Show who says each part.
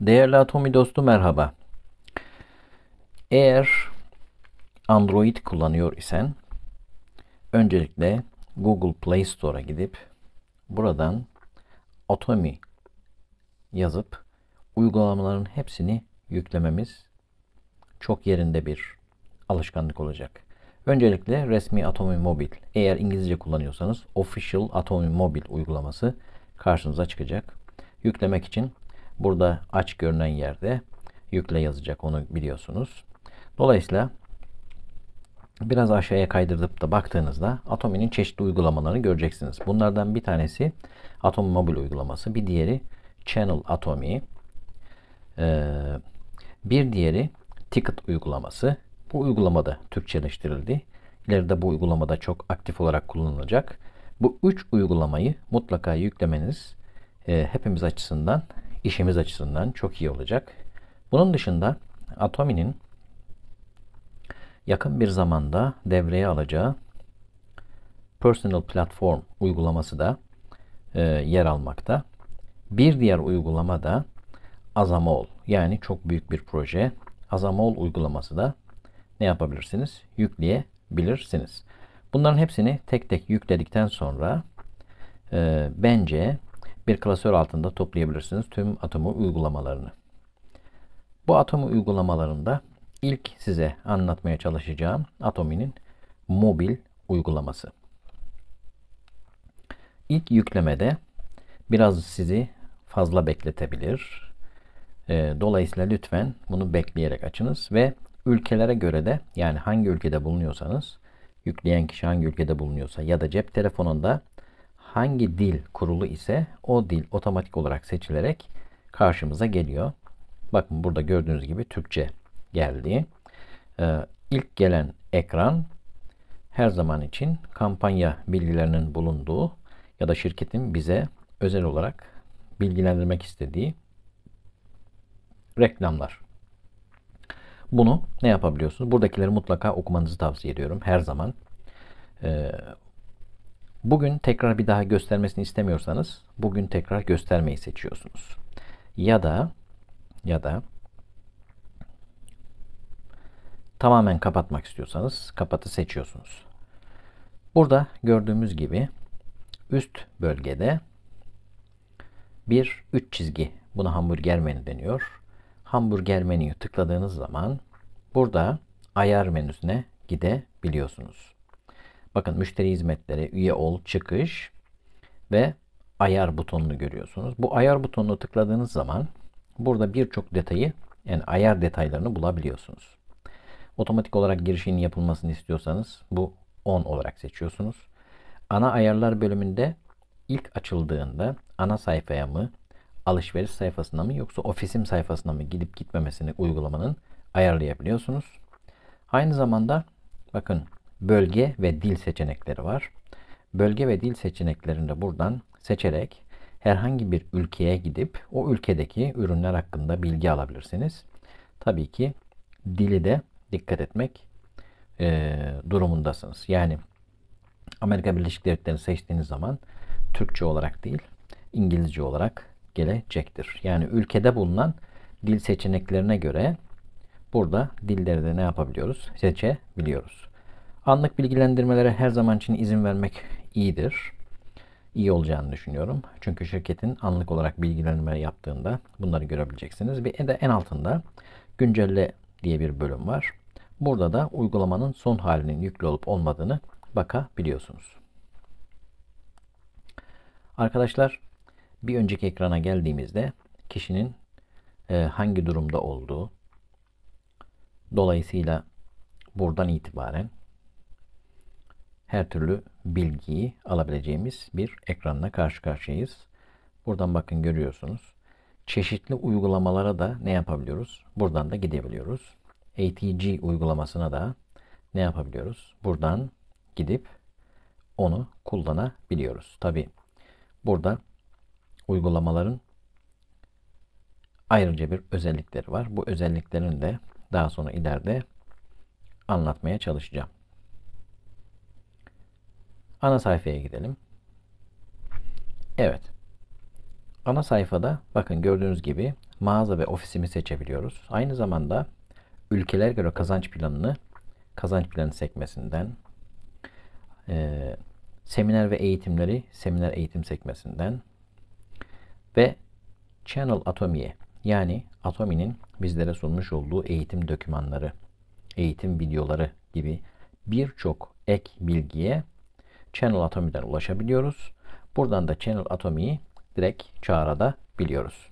Speaker 1: Değerli Atomi dostu merhaba. Eğer Android kullanıyor isen öncelikle Google Play Store'a gidip buradan Atomi yazıp uygulamaların hepsini yüklememiz çok yerinde bir alışkanlık olacak. Öncelikle resmi Atomi Mobil. Eğer İngilizce kullanıyorsanız Official Atomi Mobil uygulaması karşınıza çıkacak. Yüklemek için burada aç görünen yerde yükle yazacak onu biliyorsunuz. Dolayısıyla biraz aşağıya kaydırıp da baktığınızda Atomi'nin çeşitli uygulamalarını göreceksiniz. Bunlardan bir tanesi Atomi Mobil uygulaması, bir diğeri Channel Atomi, ee, bir diğeri Ticket uygulaması. Bu uygulamada Türkçeleştirildi. İleride bu uygulamada çok aktif olarak kullanılacak. Bu üç uygulamayı mutlaka yüklemeniz e, hepimiz açısından, işimiz açısından çok iyi olacak. Bunun dışında Atomi'nin yakın bir zamanda devreye alacağı Personal Platform uygulaması da e, yer almakta. Bir diğer uygulama da Azamol yani çok büyük bir proje. Azamol uygulaması da ne yapabilirsiniz? Yükleyebilirsiniz. Bunların hepsini tek tek yükledikten sonra e, bence bir klasör altında toplayabilirsiniz tüm Atomu uygulamalarını. Bu Atomu uygulamalarında ilk size anlatmaya çalışacağım Atomi'nin mobil uygulaması. İlk yüklemede biraz sizi fazla bekletebilir. E, dolayısıyla lütfen bunu bekleyerek açınız ve ülkelere göre de yani hangi ülkede bulunuyorsanız yükleyen kişi hangi ülkede bulunuyorsa ya da cep telefonunda hangi dil kurulu ise o dil otomatik olarak seçilerek karşımıza geliyor. Bakın burada gördüğünüz gibi Türkçe geldi. Ee, ilk gelen ekran her zaman için kampanya bilgilerinin bulunduğu ya da şirketin bize özel olarak bilgilendirmek istediği reklamlar. Bunu ne yapabiliyorsunuz? Buradakileri mutlaka okumanızı tavsiye ediyorum her zaman. Ee, bugün tekrar bir daha göstermesini istemiyorsanız bugün tekrar göstermeyi seçiyorsunuz. Ya da ya da tamamen kapatmak istiyorsanız kapatı seçiyorsunuz. Burada gördüğümüz gibi üst bölgede bir üç çizgi. Buna hamburger menü deniyor. Hamburger menüyü tıkladığınız zaman burada ayar menüsüne gidebiliyorsunuz. Bakın müşteri hizmetleri, üye ol, çıkış ve ayar butonunu görüyorsunuz. Bu ayar butonunu tıkladığınız zaman burada birçok detayı yani ayar detaylarını bulabiliyorsunuz. Otomatik olarak girişin yapılmasını istiyorsanız bu 10 olarak seçiyorsunuz. Ana ayarlar bölümünde ilk açıldığında ana sayfaya mı, alışveriş sayfasına mı yoksa ofisim sayfasına mı gidip gitmemesini uygulamanın ayarlayabiliyorsunuz. Aynı zamanda bakın bölge ve dil seçenekleri var. Bölge ve dil seçeneklerinde buradan seçerek herhangi bir ülkeye gidip o ülkedeki ürünler hakkında bilgi alabilirsiniz. Tabii ki dili de dikkat etmek e, durumundasınız. Yani Amerika Birleşik Devletleri'ni seçtiğiniz zaman Türkçe olarak değil İngilizce olarak gelecektir. Yani ülkede bulunan dil seçeneklerine göre burada dilleri de ne yapabiliyoruz? Seçebiliyoruz. Anlık bilgilendirmelere her zaman için izin vermek iyidir. İyi olacağını düşünüyorum. Çünkü şirketin anlık olarak bilgilendirme yaptığında bunları görebileceksiniz. Bir de en altında güncelle diye bir bölüm var. Burada da uygulamanın son halinin yüklü olup olmadığını bakabiliyorsunuz. Arkadaşlar bir önceki ekrana geldiğimizde kişinin e, hangi durumda olduğu dolayısıyla buradan itibaren her türlü bilgiyi alabileceğimiz bir ekranla karşı karşıyayız. Buradan bakın görüyorsunuz. Çeşitli uygulamalara da ne yapabiliyoruz? Buradan da gidebiliyoruz. ATG uygulamasına da ne yapabiliyoruz? Buradan gidip onu kullanabiliyoruz. Tabi burada uygulamaların ayrıca bir özellikleri var. Bu özelliklerini de daha sonra ileride anlatmaya çalışacağım. Ana sayfaya gidelim. Evet. Ana sayfada bakın gördüğünüz gibi mağaza ve ofisimi seçebiliyoruz. Aynı zamanda ülkeler göre kazanç planını kazanç planı sekmesinden e, seminer ve eğitimleri seminer eğitim sekmesinden ve Channel Atomi'ye yani Atomi'nin bizlere sunmuş olduğu eğitim dokümanları, eğitim videoları gibi birçok ek bilgiye Channel Atomi'den ulaşabiliyoruz. Buradan da Channel Atomi'yi direkt çağrıda biliyoruz.